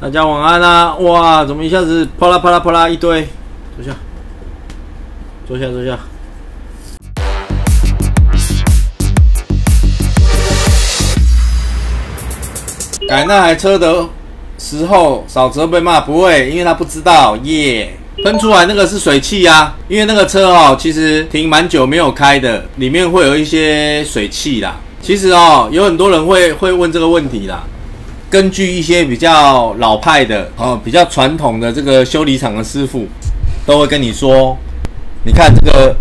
大家晚安啦！哇，怎么一下子啪啦啪啦啪啦一堆？坐下，坐下，坐下。改那台车的时候少责备骂，不会，因为他不知道耶。喷出来那个是水汽呀，因为那个车哦，其实停蛮久没有开的，里面会有一些水汽啦。其实哦，有很多人会会问这个问题啦。根据一些比较老派的哦，比较传统的这个修理厂的师傅，都会跟你说，你看这个，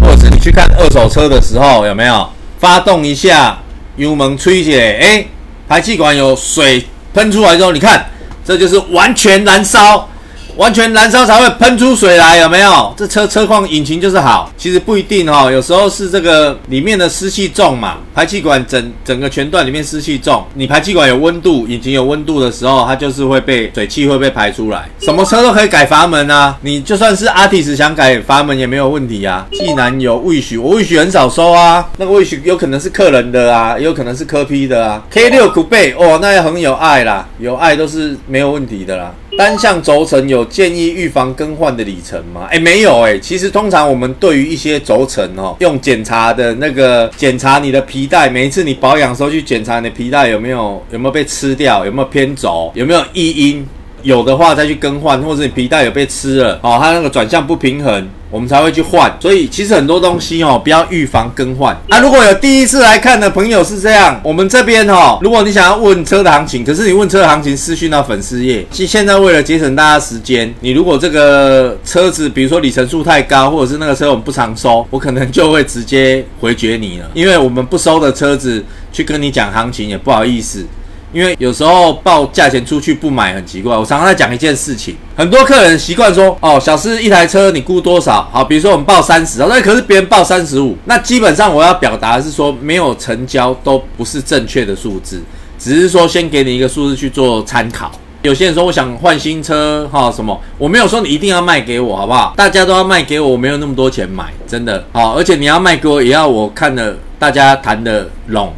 或者是你去看二手车的时候，有没有发动一下油门吹起来，哎，排气管有水喷出来之后，你看，这就是完全燃烧。完全燃烧才会喷出水来，有没有？这车车况引擎就是好，其实不一定哦，有时候是这个里面的湿气重嘛，排气管整整个全段里面湿气重，你排气管有温度，引擎有温度的时候，它就是会被水汽会被排出来。什么车都可以改阀门啊，你就算是阿蒂斯想改阀门也没有问题啊。既然有未许，我未许很少收啊，那个未许有可能是客人的啊，也有可能是科批的啊。K 六酷贝哦，那也很有爱啦，有爱都是没有问题的啦。单向轴承有建议预防更换的里程吗？哎，没有哎。其实通常我们对于一些轴承哦，用检查的那个检查你的皮带，每一次你保养的时候去检查你的皮带有没有有没有被吃掉，有没有偏轴，有没有异音，有的话再去更换，或者你皮带有被吃了哦，它那个转向不平衡。我们才会去换，所以其实很多东西哦，不要预防更换。那如果有第一次来看的朋友是这样，我们这边哦，如果你想要问车的行情，可是你问车的行情私讯到粉丝页，其现在为了节省大家时间，你如果这个车子，比如说里程数太高，或者是那个车我们不常收，我可能就会直接回绝你了，因为我们不收的车子去跟你讲行情也不好意思。因为有时候报价钱出去不买很奇怪。我常常在讲一件事情，很多客人习惯说：“哦，小师一台车你估多少？”好，比如说我们报三十，那可是别人报三十五。那基本上我要表达的是说，没有成交都不是正确的数字，只是说先给你一个数字去做参考。有些人说我想换新车，哈什么？我没有说你一定要卖给我，好不好？大家都要卖给我，我没有那么多钱买，真的。好，而且你要卖给我，也要我看的大家谈的拢。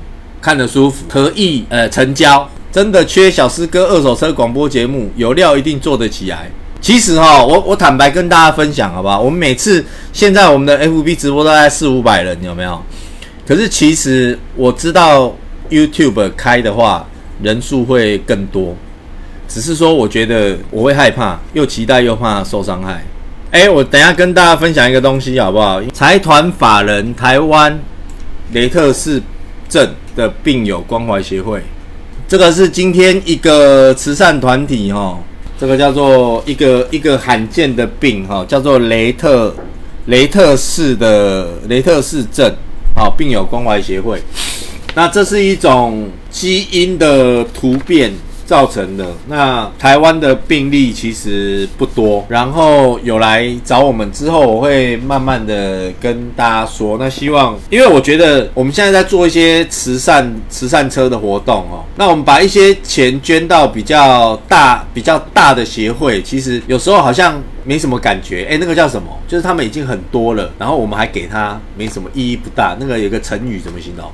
看得舒服，可以呃成交，真的缺小师哥二手车广播节目，有料一定做得起来。其实哈，我我坦白跟大家分享，好不好？我们每次现在我们的 FB 直播大概四五百人，有没有？可是其实我知道 YouTube 开的话人数会更多，只是说我觉得我会害怕，又期待又怕受伤害。哎，我等下跟大家分享一个东西，好不好？财团法人台湾雷特市镇。的病友关怀协会，这个是今天一个慈善团体哈，这个叫做一个一个罕见的病哈，叫做雷特雷特氏的雷特氏症啊，病友关怀协会，那这是一种基因的突变。造成的那台湾的病例其实不多，然后有来找我们之后，我会慢慢的跟大家说。那希望，因为我觉得我们现在在做一些慈善慈善车的活动哦，那我们把一些钱捐到比较大比较大的协会，其实有时候好像没什么感觉。哎，那个叫什么？就是他们已经很多了，然后我们还给他没什么意义不大。那个有个成语怎么形容？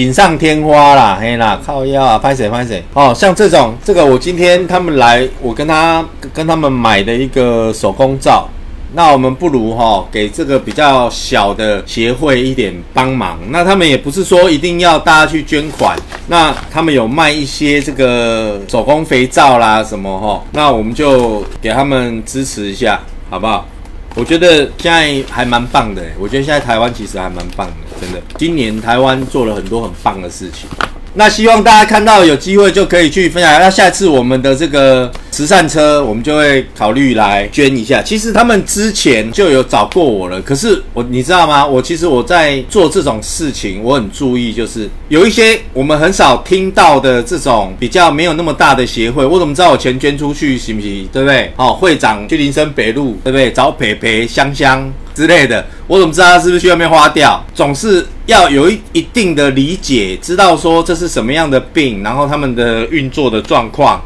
锦上添花啦，嘿啦，靠腰啊，拍谁拍谁。哦，像这种，这个我今天他们来，我跟他跟他们买的一个手工皂，那我们不如哈给这个比较小的协会一点帮忙，那他们也不是说一定要大家去捐款，那他们有卖一些这个手工肥皂啦什么哈，那我们就给他们支持一下，好不好？我觉得现在还蛮棒的，我觉得现在台湾其实还蛮棒的，真的。今年台湾做了很多很棒的事情。那希望大家看到有机会就可以去分享。那下次我们的这个慈善车，我们就会考虑来捐一下。其实他们之前就有找过我了，可是我你知道吗？我其实我在做这种事情，我很注意，就是有一些我们很少听到的这种比较没有那么大的协会，我怎么知道我钱捐出去行不行？对不对？哦，会长去林森北路，对不对？找培培香香。之类的，我怎么知道他是不是去外面花掉？总是要有一一定的理解，知道说这是什么样的病，然后他们的运作的状况，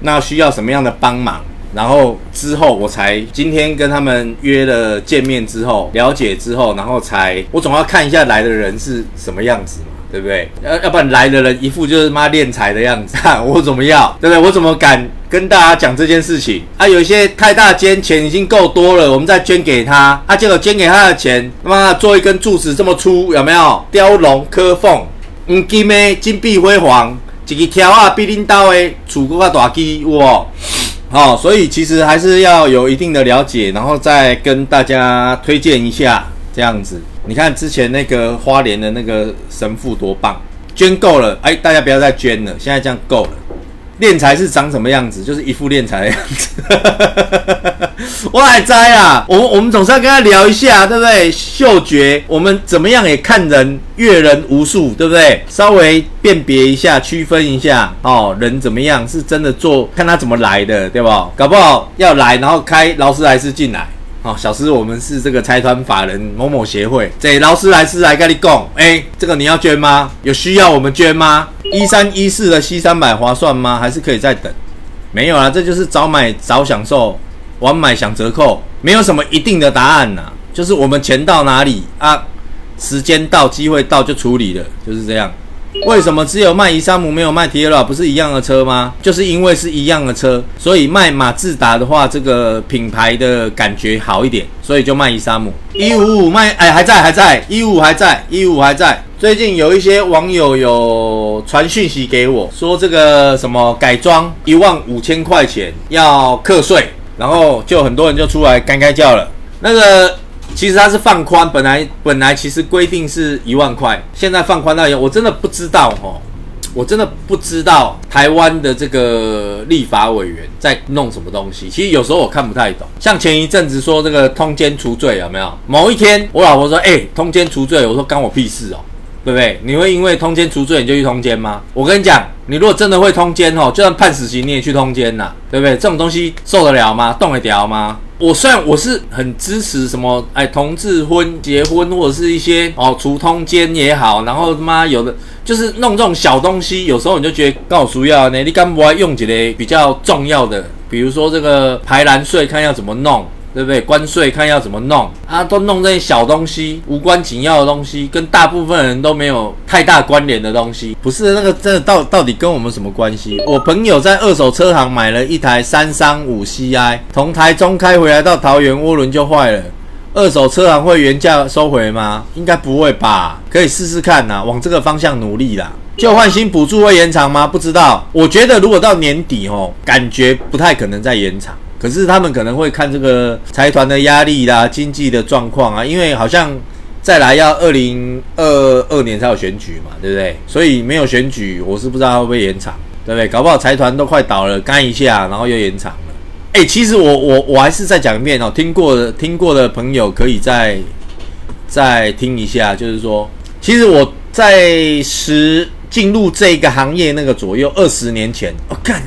那需要什么样的帮忙，然后之后我才今天跟他们约了见面之后，了解之后，然后才我总要看一下来的人是什么样子嘛，对不对？要要不然来的人一副就是妈练财的样子，我怎么要？对不对？我怎么敢跟大家讲这件事情啊。有一些太大间钱已经够多了，我们再捐给他啊。结果捐给他的钱，他妈做一根柱子这么粗，有没有？雕龙刻凤，嗯金咩金碧辉煌，一个条啊比领导的厝搁较大机哇！好，所以其实还是要有一定的了解，然后再跟大家推荐一下这样子。你看之前那个花莲的那个神父多棒。捐够了，哎，大家不要再捐了，现在这样够了。练财是长什么样子？就是一副练财的样子。我还在啊，我我们总是要跟他聊一下，对不对？嗅觉，我们怎么样也看人阅人无数，对不对？稍微辨别一下，区分一下哦，人怎么样是真的做，看他怎么来的，对吧？搞不好要来，然后开劳斯莱斯进来。哦，小师，我们是这个财团法人某某协会，这劳斯莱斯来跟你讲，哎，这个你要捐吗？有需要我们捐吗？一三一四的 C 三百划算吗？还是可以再等？没有啊，这就是早买早享受，晚买享折扣，没有什么一定的答案呐，就是我们钱到哪里啊，时间到，机会到就处理了，就是这样。为什么只有卖伊莎姆没有卖 T L？不是一样的车吗？就是因为是一样的车，所以卖马自达的话，这个品牌的感觉好一点，所以就卖伊莎姆。一五五卖，哎，还在还在，一五还在，一五还在。最近有一些网友有传讯息给我，说这个什么改装一万五千块钱要课税，然后就很多人就出来干干叫了。那个。其实它是放宽，本来本来其实规定是一万块，现在放宽到有我真的不知道哦，我真的不知道台湾的这个立法委员在弄什么东西。其实有时候我看不太懂，像前一阵子说这个通奸除罪有没有？某一天我老婆说，哎，通奸除罪，我说干我屁事哦，对不对？你会因为通奸除罪你就去通奸吗？我跟你讲，你如果真的会通奸哦，就算判死刑你也去通奸呐，对不对？这种东西受得了吗？动得了吗？我虽然我是很支持什么哎同志婚结婚或者是一些哦除通奸也好，然后他妈有的就是弄这种小东西，有时候你就觉得告诉要呢，你干不爱用几类比较重要的，比如说这个排蓝税看要怎么弄。对不对？关税看要怎么弄啊？都弄这些小东西，无关紧要的东西，跟大部分人都没有太大关联的东西。不是那个，真的到到底跟我们什么关系？我朋友在二手车行买了一台三三五 CI，从台中开回来到桃园，涡轮就坏了。二手车行会原价收回吗？应该不会吧？可以试试看呐，往这个方向努力啦。旧换新补助会延长吗？不知道。我觉得如果到年底哦，感觉不太可能再延长。可是他们可能会看这个财团的压力啦、经济的状况啊，因为好像再来要二零二二年才有选举嘛，对不对？所以没有选举，我是不知道会不会延长，对不对？搞不好财团都快倒了，干一下，然后又延长了。哎，其实我我我还是再讲一遍哦，听过的听过的朋友可以再再听一下，就是说，其实我在十进入这个行业那个左右二十年前，我干。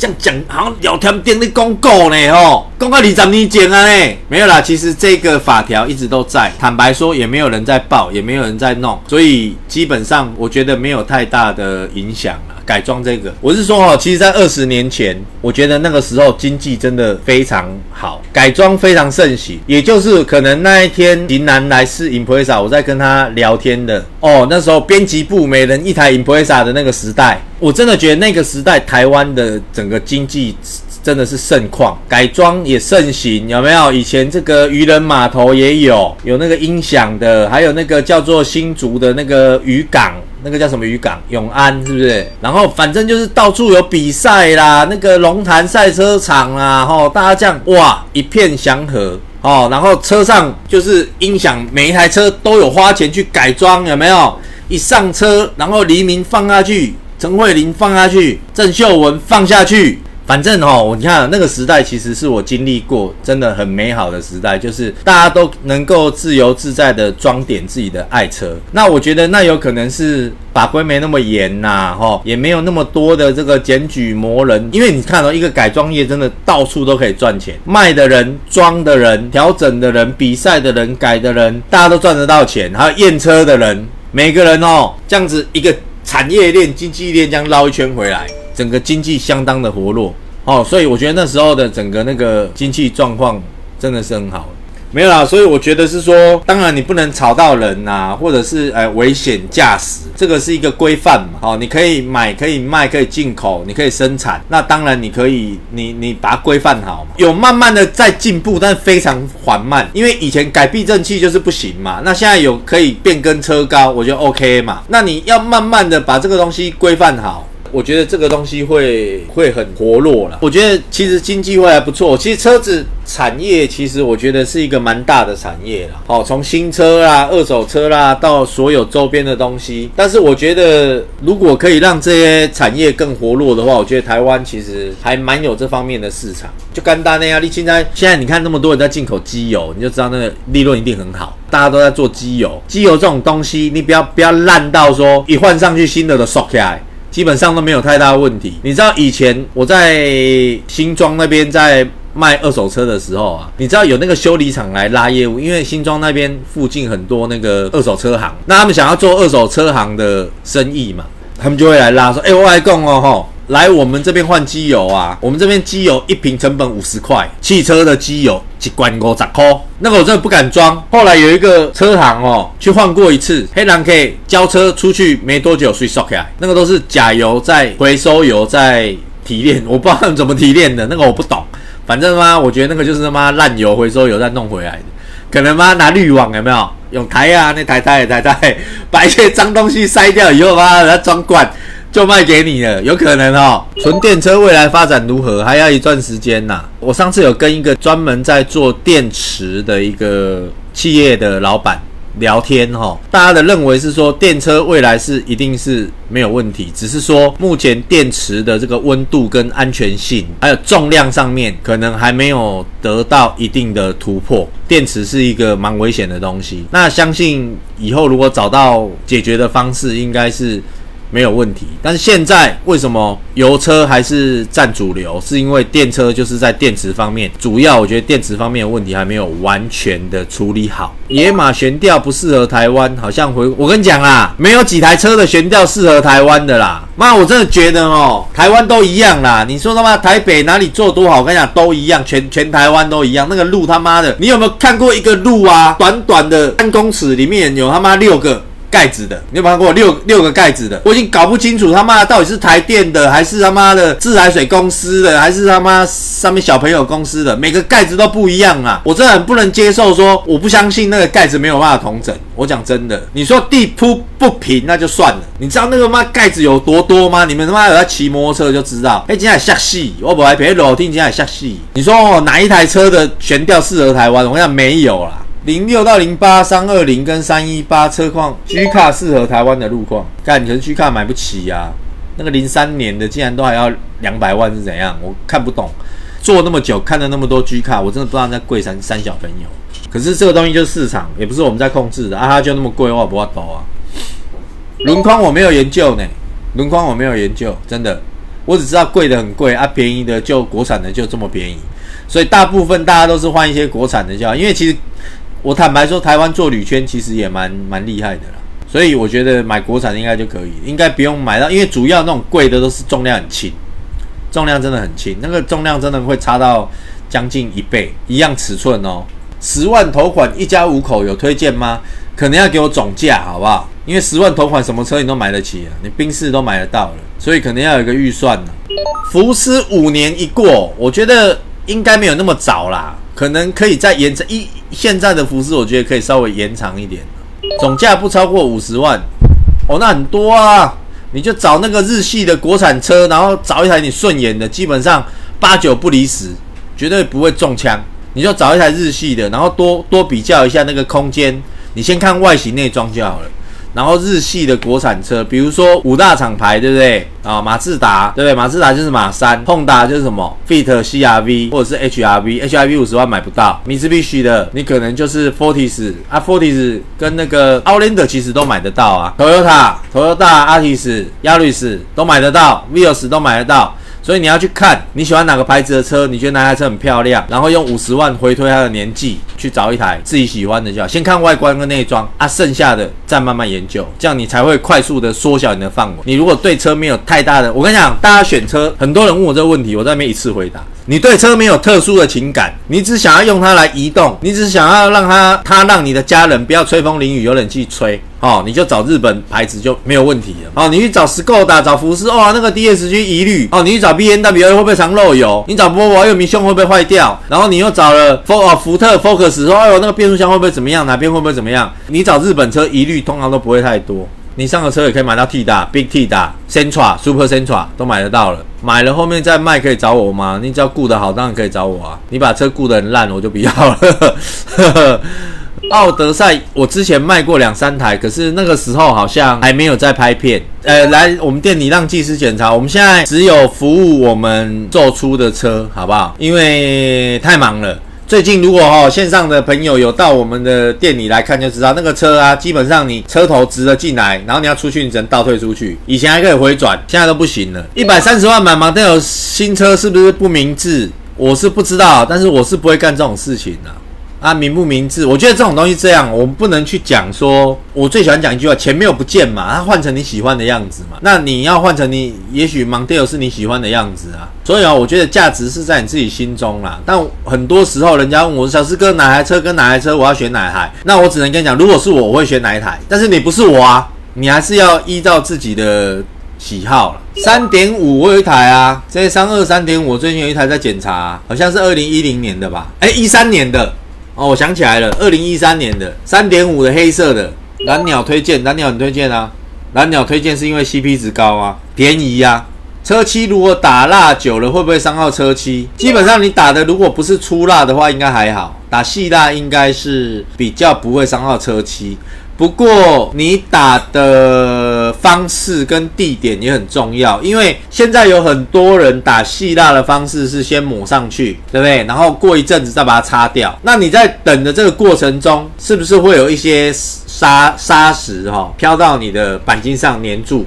这样讲好像聊天店的公告呢，吼，公告二十年前啊呢，没有啦。其实这个法条一直都在，坦白说也没有人在报，也没有人在弄，所以基本上我觉得没有太大的影响。改装这个，我是说哈，其实，在二十年前，我觉得那个时候经济真的非常好，改装非常盛行。也就是可能那一天型男来试 Impresa，我在跟他聊天的哦，那时候编辑部每人一台 Impresa 的那个时代，我真的觉得那个时代台湾的整个经济真的是盛况，改装也盛行，有没有？以前这个渔人码头也有，有那个音响的，还有那个叫做新竹的那个渔港。那个叫什么渔港？永安是不是？然后反正就是到处有比赛啦，那个龙潭赛车场啦，吼，大家这样哇，一片祥和哦。然后车上就是音响，每一台车都有花钱去改装，有没有？一上车，然后黎明放下去，陈慧琳放下去，郑秀文放下去。反正哦，你看那个时代，其实是我经历过，真的很美好的时代，就是大家都能够自由自在的装点自己的爱车。那我觉得那有可能是法规没那么严呐，哈，也没有那么多的这个检举磨人。因为你看到一个改装业真的到处都可以赚钱，卖的人、装的人、调整的人、比赛的人、改的人，大家都赚得到钱。还有验车的人，每个人哦，这样子一个产业链、经济链这样绕一圈回来。整个经济相当的活络哦，所以我觉得那时候的整个那个经济状况真的是很好。没有啦，所以我觉得是说，当然你不能吵到人呐，或者是呃危险驾驶，这个是一个规范嘛。好，你可以买，可以卖，可以进口，你可以生产。那当然你可以，你你把它规范好嘛。有慢慢的在进步，但非常缓慢，因为以前改避震器就是不行嘛。那现在有可以变更车高，我觉得 OK 嘛。那你要慢慢的把这个东西规范好。我觉得这个东西会会很活络了。我觉得其实经济会还不错。其实车子产业其实我觉得是一个蛮大的产业了。好，从新车啦、二手车啦到所有周边的东西。但是我觉得如果可以让这些产业更活络的话，我觉得台湾其实还蛮有这方面的市场。就干单那样，你现在现在你看那么多人在进口机油，你就知道那个利润一定很好。大家都在做机油，机油这种东西，你不要不要烂到说一换上去新的都缩起来。基本上都没有太大问题。你知道以前我在新庄那边在卖二手车的时候啊，你知道有那个修理厂来拉业务，因为新庄那边附近很多那个二手车行，那他们想要做二手车行的生意嘛，他们就会来拉说：“哎，我来供哦，吼。”来我们这边换机油啊！我们这边机油一瓶成本五十块，汽车的机油一罐五十块，那个我真的不敢装。后来有一个车行哦，去换过一次，黑狼可以交车出去没多久，水烧起来，那个都是假油在回收油在提炼，我不知道他们怎么提炼的，那个我不懂。反正嘛，我觉得那个就是他妈烂油回收油再弄回来的，可能嘛拿滤网有没有？用台啊，那台台台台把一些脏东西筛掉以后，嘛，然后装罐。就卖给你了，有可能哦。纯电车未来发展如何，还要一段时间呐。我上次有跟一个专门在做电池的一个企业的老板聊天哈，大家的认为是说电车未来是一定是没有问题，只是说目前电池的这个温度跟安全性，还有重量上面可能还没有得到一定的突破。电池是一个蛮危险的东西，那相信以后如果找到解决的方式，应该是。没有问题，但是现在为什么油车还是占主流？是因为电车就是在电池方面，主要我觉得电池方面的问题还没有完全的处理好。野马悬吊不适合台湾，好像回我跟你讲啦，没有几台车的悬吊适合台湾的啦。妈，我真的觉得哦，台湾都一样啦。你说他妈台北哪里做多好？我跟你讲，都一样，全全台湾都一样。那个路他妈的，你有没有看过一个路啊？短短的三公尺里面有他妈六个。盖子的，你有看过六六个盖子的？我已经搞不清楚他妈的到底是台电的，还是他妈的自来水公司的，还是他妈上面小朋友公司的？每个盖子都不一样啊！我真的很不能接受，说我不相信那个盖子没有办法同整。我讲真的，你说地铺不平那就算了，你知道那个妈盖子有多多吗？你们他妈有在骑摩托车就知道。哎，今天下戏，我本来陪楼听，今天下戏。你说哪一台车的悬吊适合台湾？我想没有啦。零六到零八三二零跟三一八车况，G 卡适合台湾的路况。干，可是 G 卡买不起呀。那个零三年的竟然都还要两百万是怎样？我看不懂。做那么久，看了那么多 G 卡，我真的不知道在贵三三小朋友。可是这个东西就是市场，也不是我们在控制的啊。它就那么贵，我不要抖啊。轮框我没有研究呢，轮框我没有研究，真的。我只知道贵的很贵啊，便宜的就国产的就这么便宜。所以大部分大家都是换一些国产的叫，因为其实。我坦白说，台湾做铝圈其实也蛮蛮厉害的啦，所以我觉得买国产应该就可以，应该不用买到，因为主要那种贵的都是重量很轻，重量真的很轻，那个重量真的会差到将近一倍，一样尺寸哦。十万头款一家五口有推荐吗？可能要给我总价好不好？因为十万头款什么车你都买得起啊，你宾士都买得到了，所以可能要有一个预算呢。福斯五年一过，我觉得应该没有那么早啦。可能可以再延长一现在的服饰，我觉得可以稍微延长一点，总价不超过五十万哦，那很多啊。你就找那个日系的国产车，然后找一台你顺眼的，基本上八九不离十，绝对不会中枪。你就找一台日系的，然后多多比较一下那个空间，你先看外形内装就好了。然后日系的国产车，比如说五大厂牌，对不对啊？马自达，对不对？马自达就是马三碰达就是什么 Fit CRV 或者是 HRV，HRV 五十万买不到。米兹必须的，你可能就是 Fortis 啊，Fortis 跟那个 Outlander 其实都买得到啊。Toyota、Toyota、Artis、Yaris 都买得到，Vios 都买得到。所以你要去看你喜欢哪个牌子的车，你觉得哪台车很漂亮，然后用五十万回推它的年纪去找一台自己喜欢的就好。先看外观跟内装啊，剩下的再慢慢研究，这样你才会快速的缩小你的范围。你如果对车没有太大的，我跟你讲，大家选车，很多人问我这个问题，我在那边一次回答。你对车没有特殊的情感，你只想要用它来移动，你只想要让它，它让你的家人不要吹风淋雨，有冷气吹，哦，你就找日本牌子就没有问题了。哦，你去找 Skoda，找福斯，哦，那个 DSG 疑虑，哦，你去找 BMW 会不会常漏油？你找波波又米胸会不会坏掉？然后你又找了福哦福特 Focus，说，哎呦，那个变速箱会不会怎么样？哪边会不会怎么样？你找日本车疑虑通常都不会太多。你上个车也可以买到 T 大、Big T 大、Sentra、Super Sentra 都买得到了。买了后面再卖可以找我吗？你只要顾得好，当然可以找我啊。你把车顾得很烂，我就不要了。奥德赛我之前卖过两三台，可是那个时候好像还没有在拍片。呃，来我们店里让技师检查。我们现在只有服务我们做出的车，好不好？因为太忙了。最近如果哈线上的朋友有到我们的店里来看，就知道那个车啊，基本上你车头直了进来，然后你要出去，你只能倒退出去。以前还可以回转，现在都不行了。一百三十万买芒特有新车是不是不明智？我是不知道，但是我是不会干这种事情的。啊明不明智？我觉得这种东西这样，我们不能去讲说。我最喜欢讲一句话：钱没有不见嘛，它换成你喜欢的样子嘛。那你要换成你，也许 Mondeo 是你喜欢的样子啊。所以啊，我觉得价值是在你自己心中啦。但很多时候，人家问我小师哥哪台车跟哪台车，我要选哪台？那我只能跟你讲，如果是我，我会选哪一台。但是你不是我啊，你还是要依照自己的喜好了。三点五，我有一台啊，这三二三点五，我最近有一台在检查，好像是二零一零年的吧？哎，一三年的。哦，我想起来了，二零一三年的三点五的黑色的蓝鸟推荐，蓝鸟很推荐啊。蓝鸟推荐是因为 CP 值高啊，便宜啊。车漆如果打蜡久了，会不会伤到车漆？基本上你打的如果不是粗蜡的话，应该还好。打细蜡应该是比较不会伤到车漆。不过你打的方式跟地点也很重要，因为现在有很多人打细蜡的方式是先抹上去，对不对？然后过一阵子再把它擦掉。那你在等的这个过程中，是不是会有一些沙沙石哈飘到你的钣金上粘住？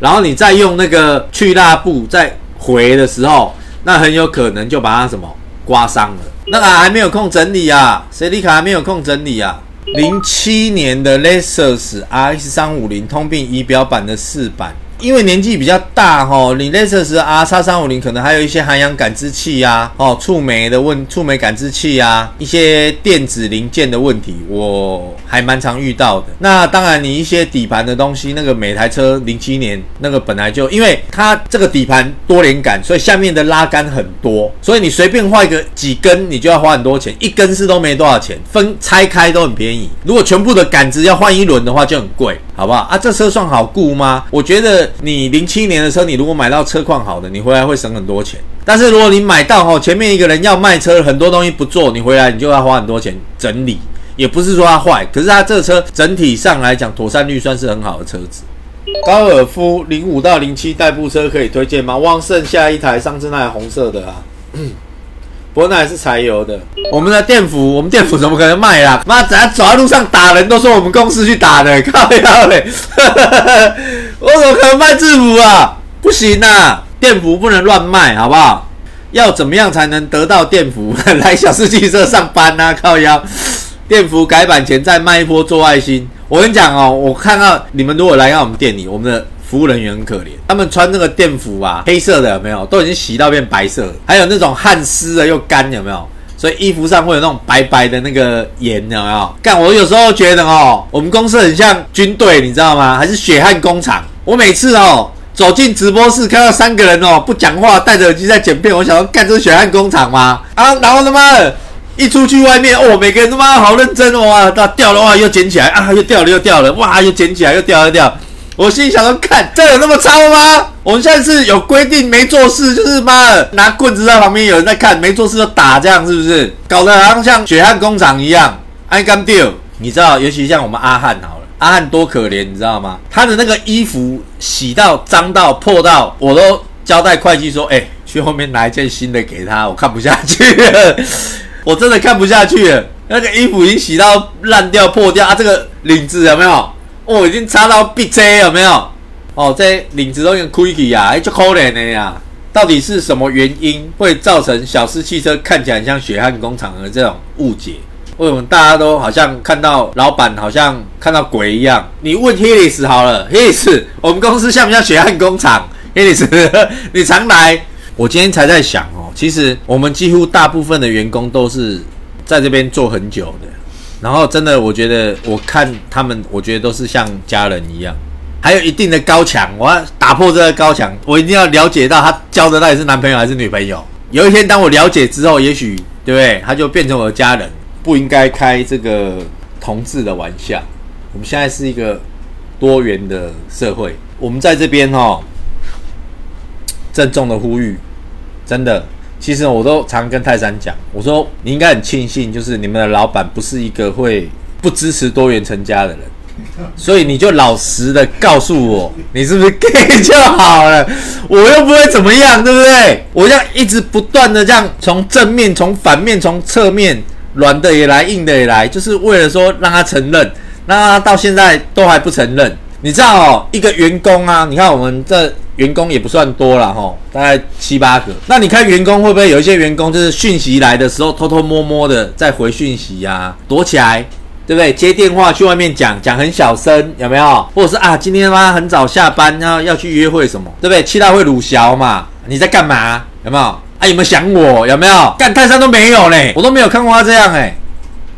然后你再用那个去蜡布再回的时候，那很有可能就把它什么刮伤了。那个还没有空整理啊，谁利卡还没有空整理啊？零七年的 Lexus RX 三五零通病仪表板的四版。因为年纪比较大哈，你 Lexus R 叉三五零可能还有一些含氧感知器呀，哦，触媒的问触媒感知器呀，一些电子零件的问题，我还蛮常遇到的。那当然，你一些底盘的东西，那个每台车零七年那个本来就，因为它这个底盘多连杆，所以下面的拉杆很多，所以你随便换一个几根，你就要花很多钱。一根是都没多少钱，分拆开都很便宜。如果全部的杆子要换一轮的话，就很贵，好不好啊？这车算好顾吗？我觉得。你零七年的车，你如果买到车况好的，你回来会省很多钱。但是如果你买到哈，前面一个人要卖车，很多东西不做，你回来你就要花很多钱整理。也不是说它坏，可是它这车整体上来讲，妥善率算是很好的车子。高尔夫零五到零七代步车可以推荐吗？旺盛下一台，上次那台红色的啊。不过那是柴油的。我们的电辅，我们电辅怎么可能卖啦？妈，只要走在路上打人都说我们公司去打的，靠腰嘞！我怎么可能卖制服啊？不行呐，电辅不能乱卖，好不好？要怎么样才能得到电辅？来小四汽车上班呐，靠腰！电辅改版前再卖一波做爱心。我跟你讲哦，我看到你们如果来到我们店里，我们的。服务人员很可怜，他们穿那个电服啊，黑色的有没有？都已经洗到变白色，还有那种汗湿的又干有没有？所以衣服上会有那种白白的那个盐有没有？干，我有时候觉得哦，我们公司很像军队，你知道吗？还是血汗工厂？我每次哦走进直播室，看到三个人哦不讲话，戴着耳机在剪片，我想说干这是血汗工厂吗？啊，然后他妈的一出去外面哦，每个人他妈好认真哦哇，掉了哇又捡起来啊，又掉了又掉了哇，又捡起来又掉又掉。我心里想说，看这有那么差吗？我们现在是有规定，没做事就是妈的拿棍子在旁边，有人在看，没做事就打，这样是不是？搞得好像像血汗工厂一样。I can deal，你知道，尤其像我们阿汉好了，阿汉多可怜，你知道吗？他的那个衣服洗到脏到破到，我都交代会计说，哎，去后面拿一件新的给他，我看不下去，我真的看不下去。那个衣服已经洗到烂掉破掉啊，这个领子有没有？哦，已经擦到 BJ 有没有？哦，这领子都用 q u i c k 呀，哎，就可怜的呀。到底是什么原因会造成小狮汽车看起来像血汗工厂的这种误解？为什么大家都好像看到老板好像看到鬼一样？你问 Hillis 好了，Hillis，我们公司像不像血汗工厂？Hillis，你常来。我今天才在想哦，其实我们几乎大部分的员工都是在这边做很久的，然后真的，我觉得我看他们，我觉得都是像家人一样，还有一定的高墙，我要打破这个高墙，我一定要了解到他交的到底是男朋友还是女朋友。有一天当我了解之后，也许对不对，他就变成我的家人。不应该开这个同志的玩笑。我们现在是一个多元的社会，我们在这边哦。郑重的呼吁，真的，其实我都常跟泰山讲，我说你应该很庆幸，就是你们的老板不是一个会不支持多元成家的人，所以你就老实的告诉我，你是不是 gay 就好了，我又不会怎么样，对不对？我这样一直不断的这样从正面、从反面、从侧面，软的也来，硬的也来，就是为了说让他承认，那到现在都还不承认。你知道哦，一个员工啊，你看我们这员工也不算多了哈，大概七八个。那你看员工会不会有一些员工就是讯息来的时候偷偷摸摸的在回讯息呀，躲起来，对不对？接电话去外面讲讲很小声，有没有？或者是啊，今天他妈很早下班，然后要去约会什么，对不对？期待会鲁小嘛？你在干嘛？有没有？啊，有没有想我？有没有？干泰山都没有嘞，我都没有看过他这样哎。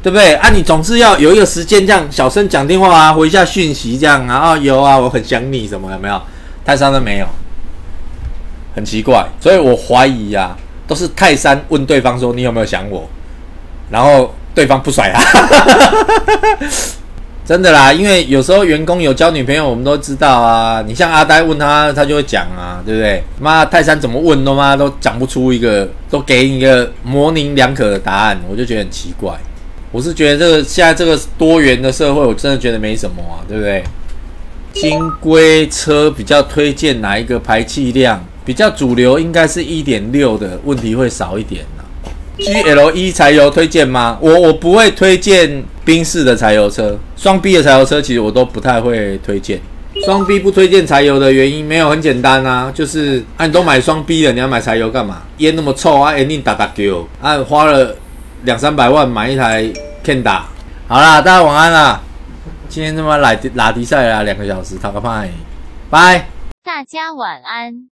对不对啊？你总是要有一个时间这样小声讲电话啊，回一下讯息这样啊。啊有啊，我很想你什么有没有？泰山都没有，很奇怪。所以我怀疑呀，都是泰山问对方说你有没有想我，然后对方不甩他。真的啦，因为有时候员工有交女朋友，我们都知道啊。你像阿呆问他，他就会讲啊，对不对？妈，泰山怎么问都妈都讲不出一个，都给你一个模棱两可的答案，我就觉得很奇怪。我是觉得这个现在这个多元的社会，我真的觉得没什么啊，对不对？金龟车比较推荐哪一个排气量比较主流？应该是一点六的问题会少一点呢。GLE 柴油推荐吗？我我不会推荐宾士的柴油车，双 B 的柴油车其实我都不太会推荐。双 B 不推荐柴油的原因没有很简单啊，就是啊你都买双 B 了，你要买柴油干嘛？烟那么臭啊，烟定打打丢啊，花了。两三百万买一台 Ken 打，好啦，大家晚安啦！今天他妈拉拉迪赛啦，两个小时，讨个派，拜。大家晚安。